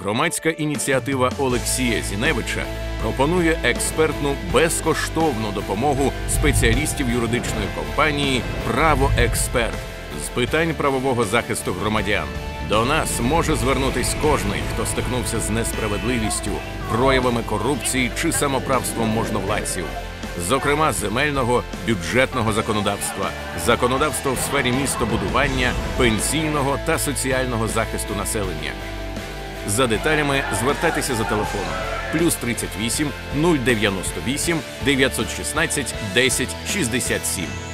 Громадська ініціатива Олексія Зіневича пропонує експертну безкоштовну допомогу спеціалістів юридичної компанії Право Експерт з питань правового захисту громадян. До нас може звернутись кожний, хто стикнувся з несправедливістю, проявами корупції чи самоправством можновладців, зокрема земельного бюджетного законодавства, законодавства в сфері містобудування, пенсійного та соціального захисту населення. За деталями звертайтеся за телефоном плюс 38 098 916 10 67.